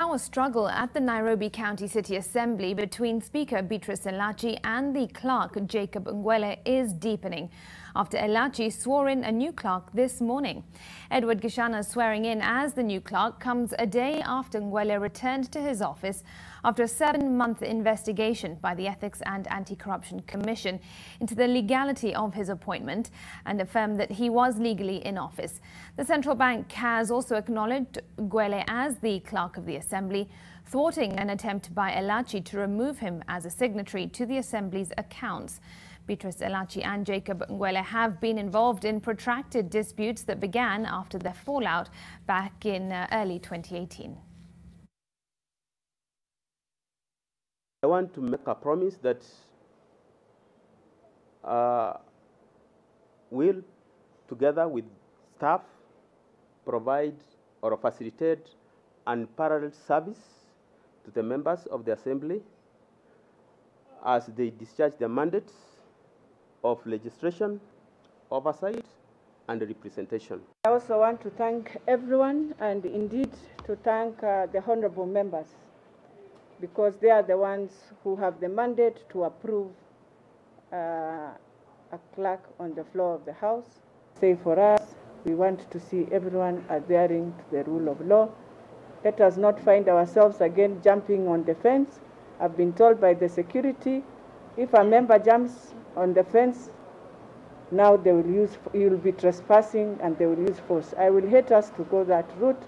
Now a struggle at the Nairobi County City Assembly between Speaker Beatrice Elachi and the clerk Jacob Ngwele is deepening after Elachi swore in a new clerk this morning. Edward Gichana's swearing in as the new clerk comes a day after Ngwele returned to his office after a seven-month investigation by the Ethics and Anti-Corruption Commission into the legality of his appointment and affirmed that he was legally in office. The central bank has also acknowledged Ngwele as the clerk of the Assembly, thwarting an attempt by Elachi to remove him as a signatory to the Assembly's accounts. Beatrice Elachi and Jacob Ngwele have been involved in protracted disputes that began after their fallout back in uh, early 2018. I want to make a promise that uh, will, together with staff, provide or facilitate unparalleled service to the members of the Assembly as they discharge their mandates of legislation, oversight, and representation. I also want to thank everyone and indeed to thank uh, the honorable members because they are the ones who have the mandate to approve uh, a clerk on the floor of the House. Say for us, we want to see everyone adhering to the rule of law. Let us not find ourselves again jumping on the fence. I've been told by the security, if a member jumps on the fence, now they will use, he will be trespassing and they will use force. I will hate us to go that route.